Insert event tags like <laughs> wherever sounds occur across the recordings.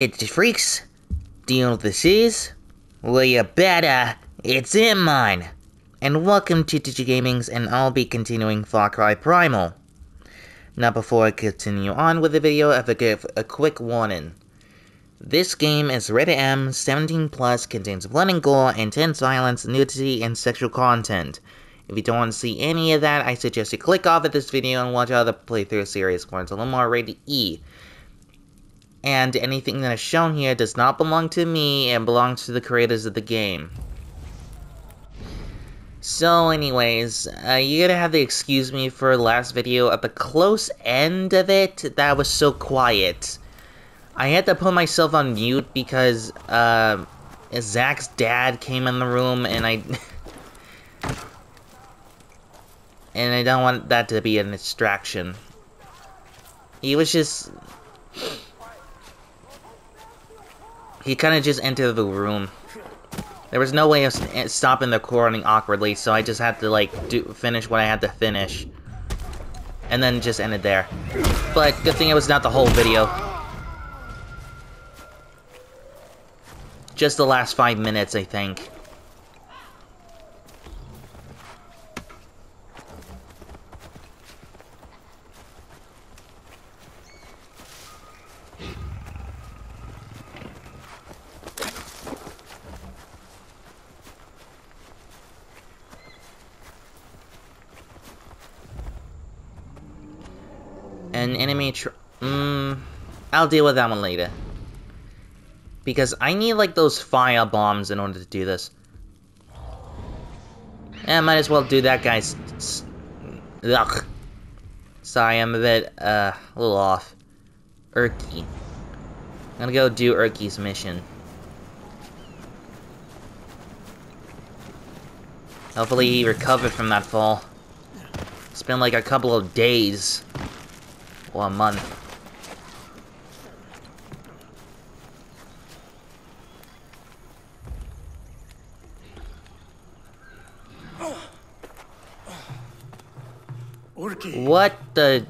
It's freaks. Do you know what this is? Well, you better. Uh, it's in mine. And welcome to Digigamings, and I'll be continuing Far Cry Primal. Now, before I continue on with the video, I have to give a quick warning. This game is rated M, 17 plus, contains blood and gore, intense violence, nudity, and sexual content. If you don't want to see any of that, I suggest you click off of this video and watch other playthrough series where it's a little more rated E. And anything that is shown here does not belong to me and belongs to the creators of the game. So anyways, uh, you gotta have to excuse me for last video. At the close end of it, that was so quiet. I had to put myself on mute because uh, Zach's dad came in the room and I... <laughs> and I don't want that to be a distraction. He was just... He kind of just entered the room. There was no way of eh, stopping the recording awkwardly, so I just had to, like, do finish what I had to finish. And then just ended there. But good thing it was not the whole video. Just the last five minutes, I think. I'll deal with that one later. Because I need, like, those fire bombs in order to do this. Yeah, might as well do that guy's... Ugh. Sorry, I'm a bit, uh, a little off. Urki. I'm gonna go do Urki's mission. Hopefully he recovered from that fall. It's been like a couple of days. Or a month. What the?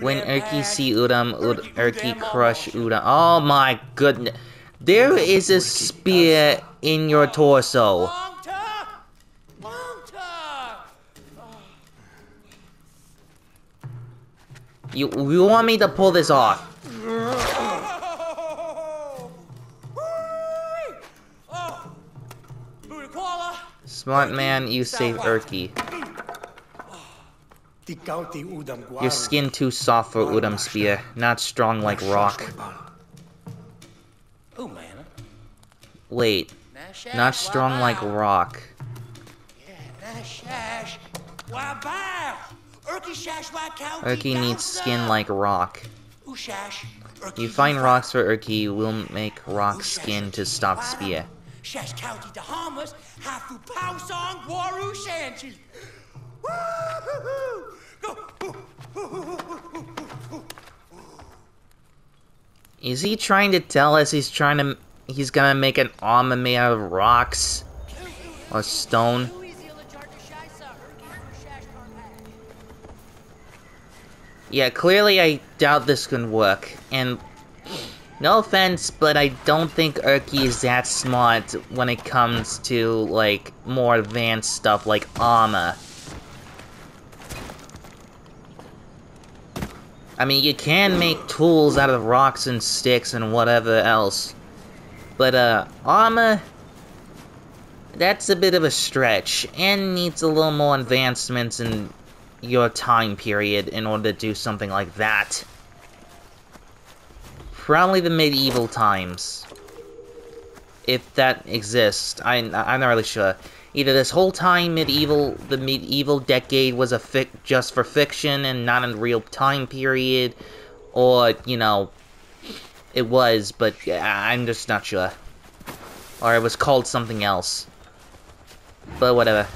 When Urki see Udam, Ud Urki crush Udam. Oh my goodness. There is a spear in your torso. You, you want me to pull this off? <laughs> Smart man, you save Urki. Your skin too soft for Udam spear, not strong like rock. Wait, not strong like rock. Urki needs skin like rock. You find rocks for Urki, we'll make rock skin to stop spear. Is he trying to tell us he's trying to he's gonna make an armor made out of rocks or stone? Yeah, clearly I doubt this can work, and no offense, but I don't think Urki is that smart when it comes to, like, more advanced stuff like armor. I mean, you can make tools out of rocks and sticks and whatever else. But, uh, armor... That's a bit of a stretch, and needs a little more advancements in your time period in order to do something like that. Probably the medieval times. If that exists. I, I'm not really sure. Either this whole time medieval, the medieval decade was a fic just for fiction and not a real time period, or, you know, it was, but I'm just not sure. Or it was called something else. But whatever.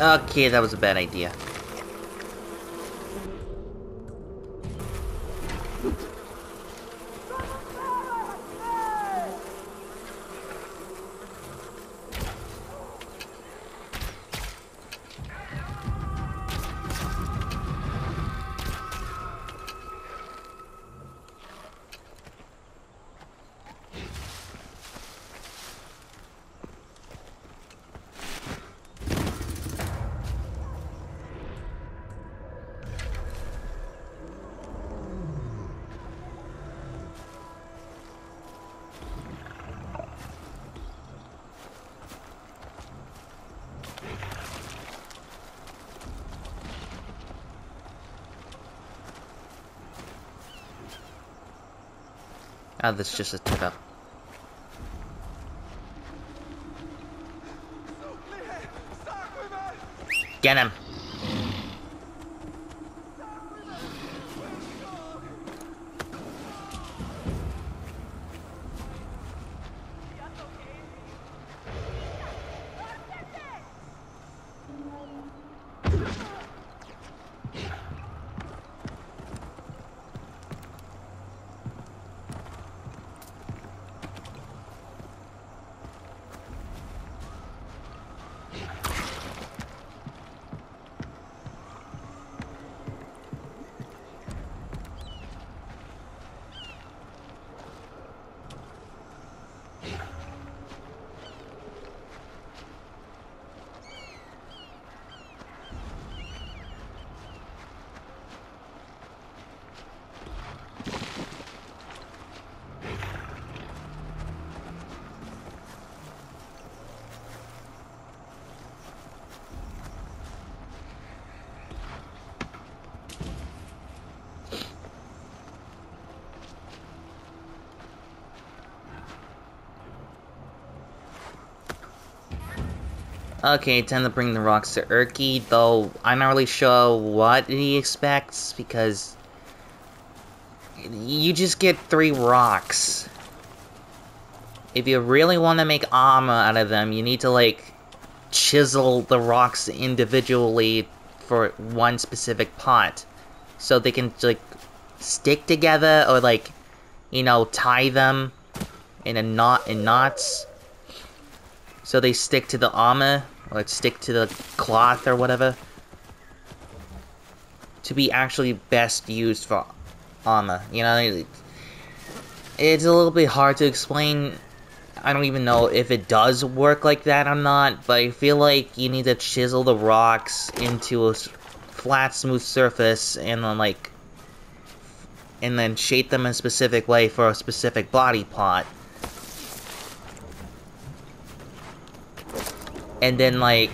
Okay, that was a bad idea. Ah, oh, that's just a tip up. Get him! Okay, time to bring the rocks to Urki, though I'm not really sure what he expects, because you just get three rocks. If you really want to make armor out of them, you need to, like, chisel the rocks individually for one specific part. So they can, like, stick together, or, like, you know, tie them in a knot, in knots so they stick to the armor, or stick to the cloth or whatever, to be actually best used for armor. You know, it's a little bit hard to explain. I don't even know if it does work like that or not, but I feel like you need to chisel the rocks into a flat, smooth surface, and then, like, and then shape them in a specific way for a specific body part. And then like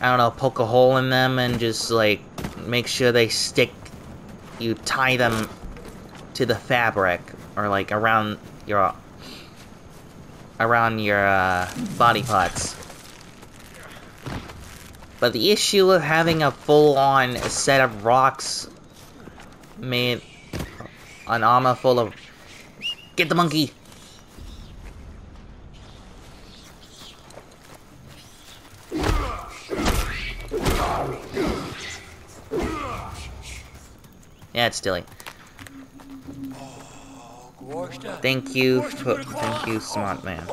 I don't know, poke a hole in them and just like make sure they stick. You tie them to the fabric or like around your around your uh, body parts. But the issue of having a full-on set of rocks made an armor full of get the monkey Yeah, it's Dilly. Thank you, thank you, smart man.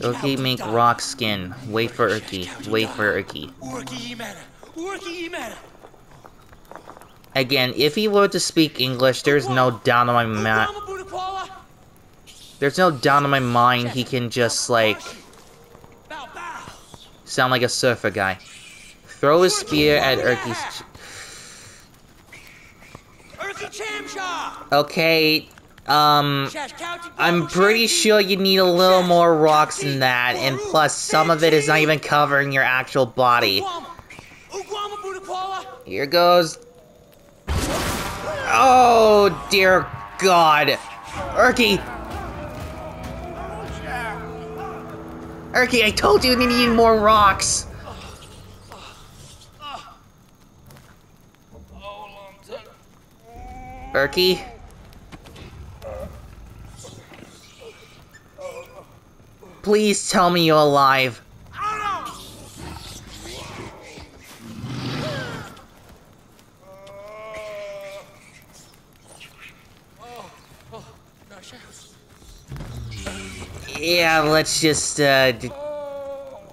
Urki make rock skin. Wait for Urki. Wait for Urki. Again, if he were to speak English, there's no doubt on my mind. There's no doubt on my mind he can just like Sound like a surfer guy. Throw a spear at Urki's... Okay, um... I'm pretty sure you need a little more rocks than that, and plus some of it is not even covering your actual body. Here goes... Oh, dear God. Urki! Urki, I told you we need more rocks. Urki? Please tell me you're alive. Yeah, let's just, uh,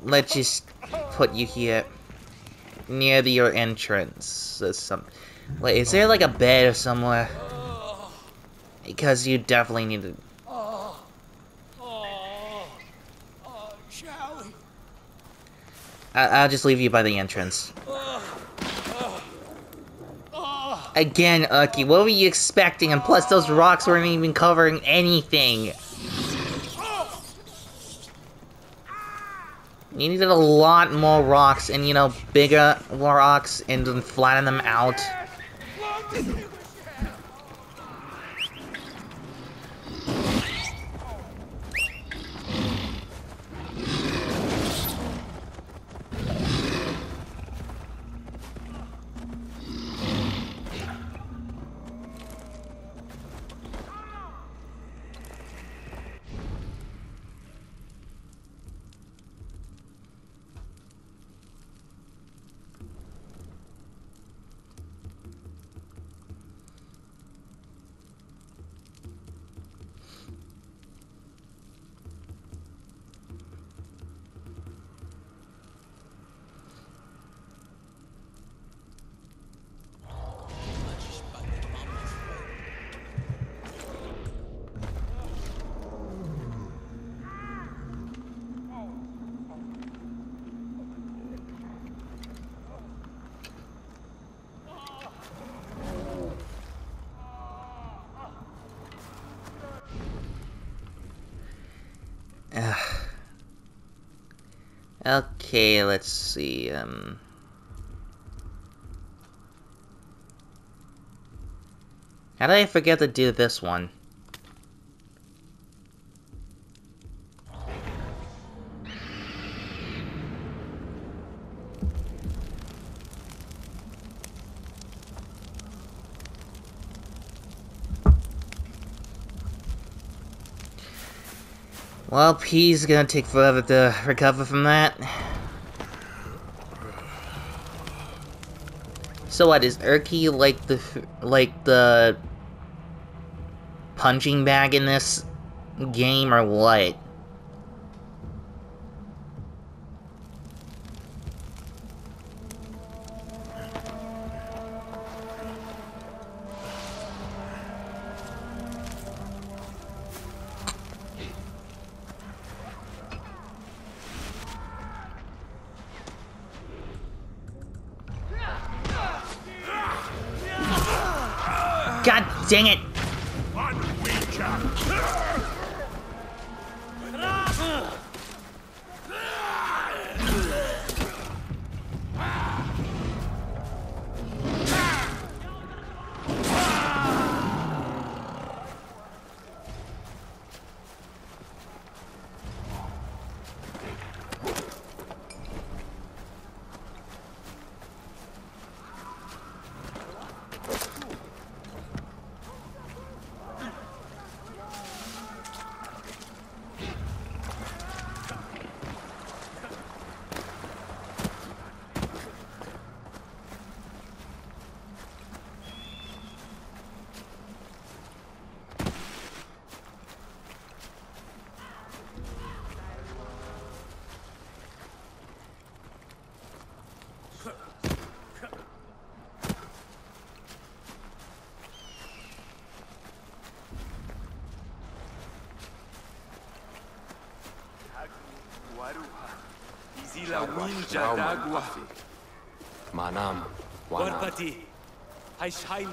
let's just put you here near the, your entrance or something. Wait, is there like a bed or somewhere? Because you definitely need to. I I'll just leave you by the entrance. Again, Ucky, what were you expecting? And plus, those rocks weren't even covering anything. You needed a lot more rocks and, you know, bigger rocks and flatten them out. Okay, let's see. Um, how did I forget to do this one? Well, P's gonna take forever to recover from that. So what, is Urki like the, like the punching bag in this game or what?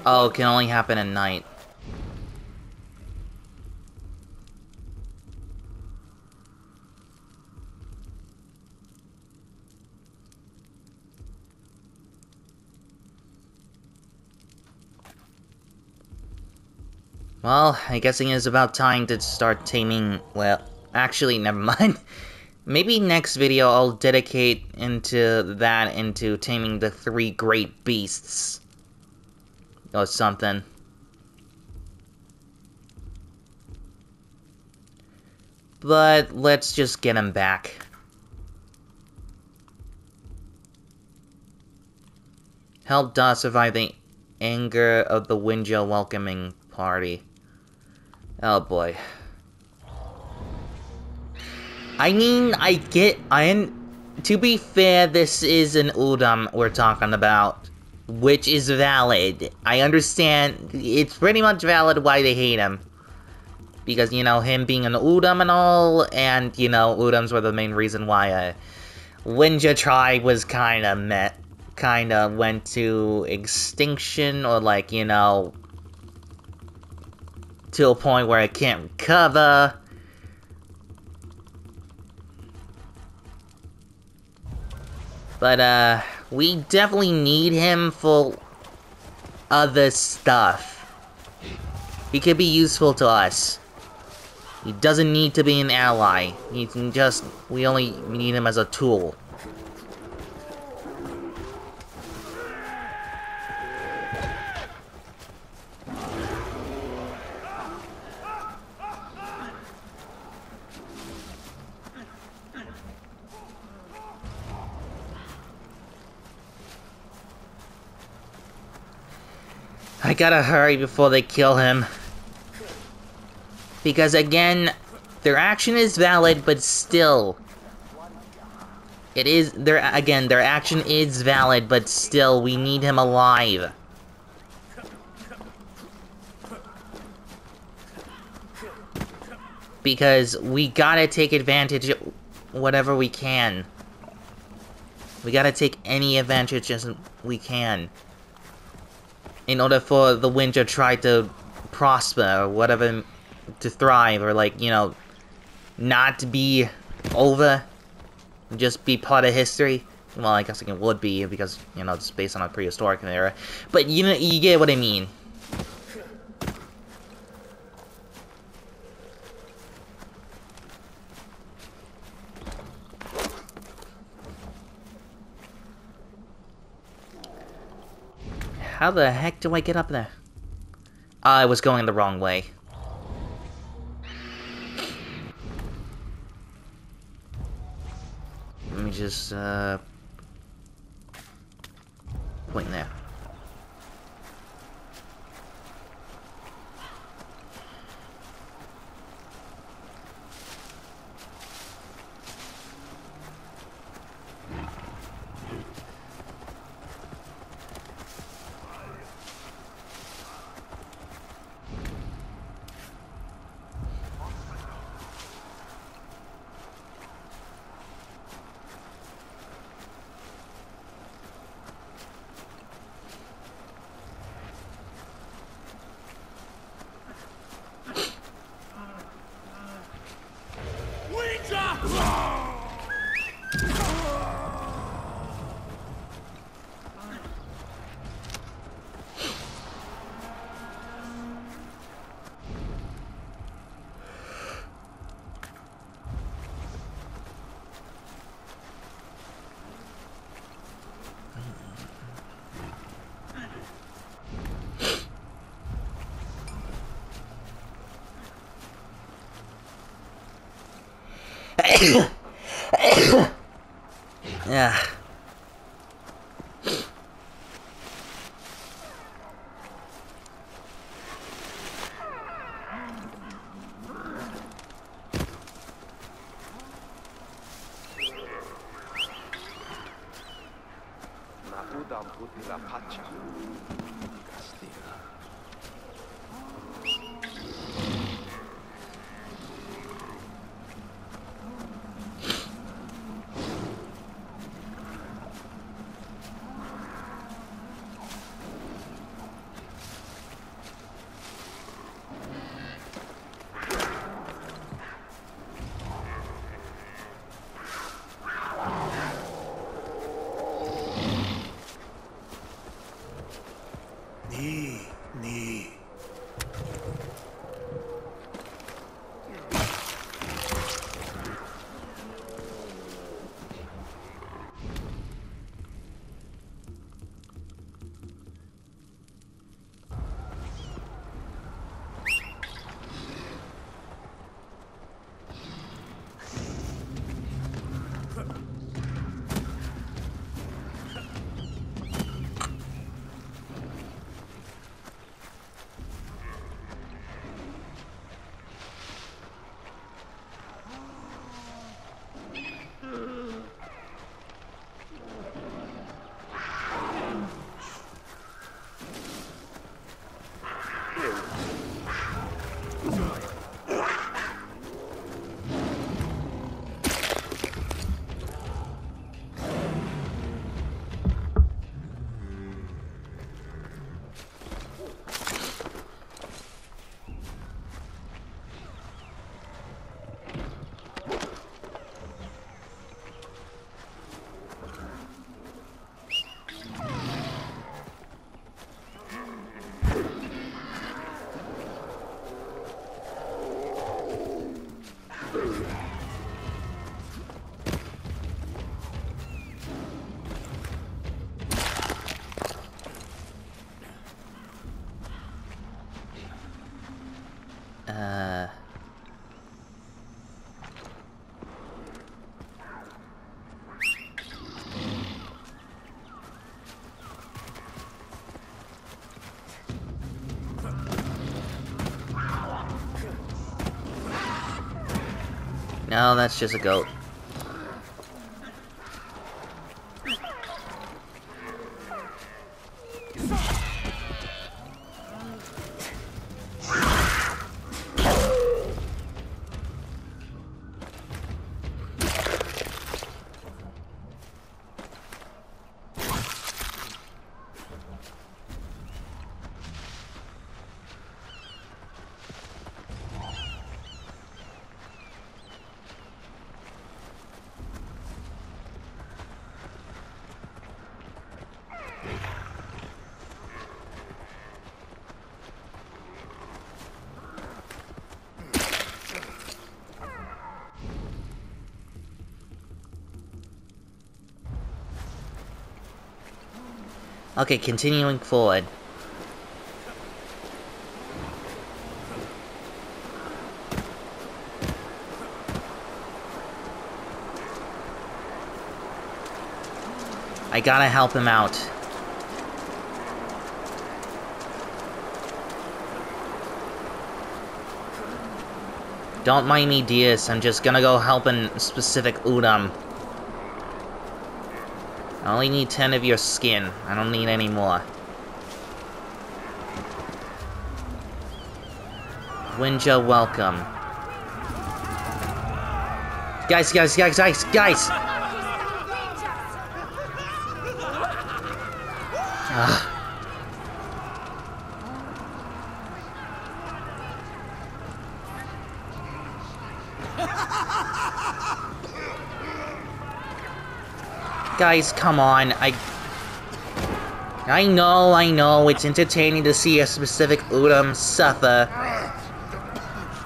Oh, it can only happen at night. Well, I guessing it's about time to start taming, well, actually, never mind. <laughs> Maybe next video I'll dedicate into that into taming the three great beasts. Or something. but let's just get him back. Help Dah survive the anger of the Wenja welcoming party. Oh boy. I mean, I get, I'm, to be fair, this is an Udam we're talking about, which is valid. I understand, it's pretty much valid why they hate him. Because, you know, him being an Udam and all, and, you know, Udams were the main reason why a Wenja tribe was kinda met, kinda went to extinction, or like, you know, to a point where it can't recover. But, uh, we definitely need him for other stuff. He could be useful to us. He doesn't need to be an ally. He can just, we only need him as a tool. I gotta hurry before they kill him. Because again, their action is valid, but still. It is, their, again, their action is valid, but still, we need him alive. Because we gotta take advantage of whatever we can. We gotta take any advantages we can in order for the wind to try to prosper or whatever, to thrive or like, you know, not be over, just be part of history. Well, I guess it would be because, you know, it's based on a prehistoric era. But, you know, you get what I mean. How the heck do I get up there? I was going the wrong way. Let me just, uh... Point there. Yeah. Udam putila pacha. Castiga. No, that's just a goat. Okay, continuing forward. I gotta help him out. Don't mind me, Diaz. I'm just gonna go help in specific Udam. I only need 10 of your skin. I don't need any more. Wenja, welcome. Guys, guys, guys, guys, guys! Guys, come on, I... I know, I know, it's entertaining to see a specific Udam suffer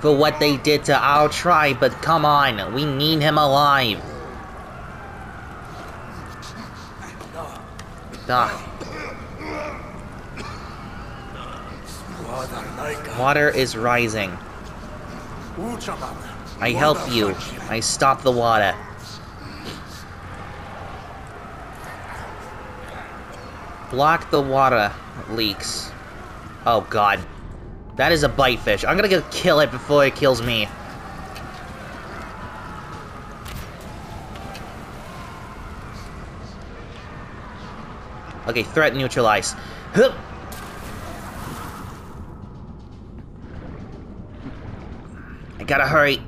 for what they did to our tribe, but come on, we need him alive. Ah. Water is rising. I help you. I stop the water. Block the water leaks. Oh god. That is a bite fish. I'm gonna go kill it before it kills me. Okay, threat neutralized. Hup. I gotta hurry.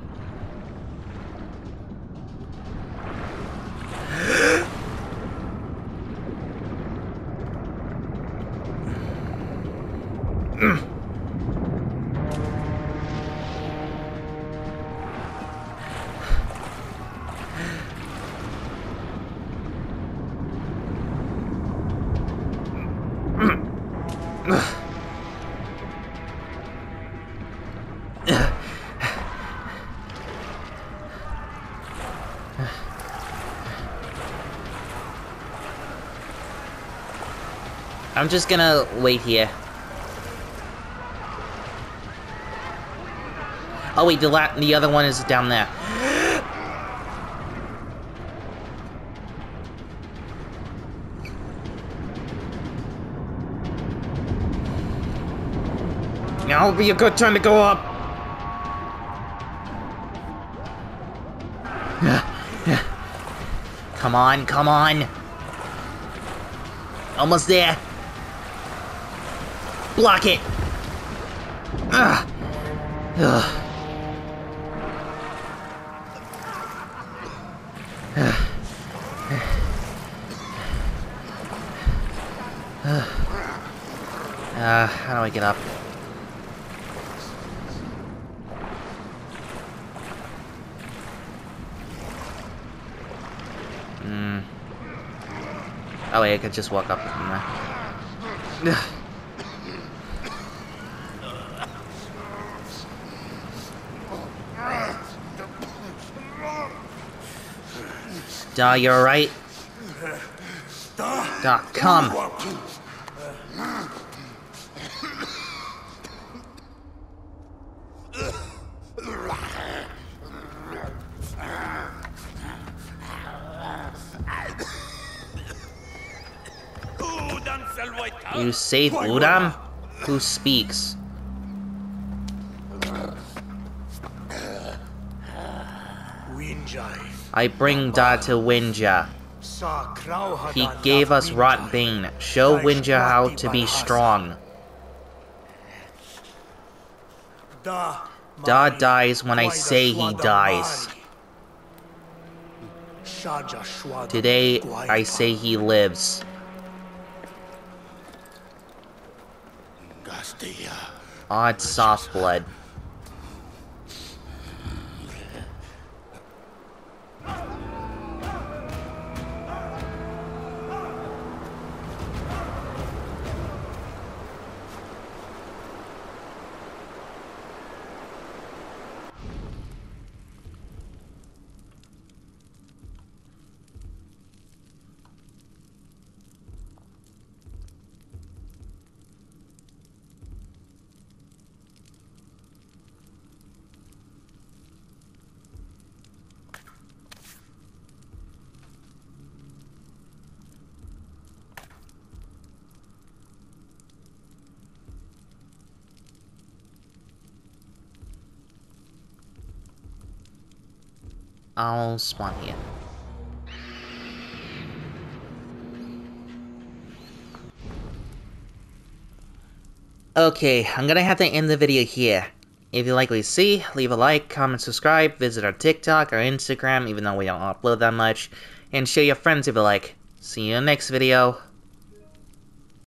I'm just gonna wait here. Oh wait, the la the other one is down there. Now will be a good time to go up. <sighs> Come on, come on. Almost there. Block it. Ugh. Ugh. Uh, how do I get up? Hmm. Oh wait, I could just walk up from there. Dah, you're right. Dah, come! You save Udam? Who speaks? I bring Dah to Wenja. He gave us. Rot Bane. Show Wenja how to be strong. Dah dies when I say he dies. Today, I say he lives. Odd soft blood. I'll spawn here. Okay, I'm gonna have to end the video here. If you like what you see, leave a like, comment, subscribe, visit our TikTok, our Instagram, even though we don't upload that much, and share your friends if you like. See you in the next video.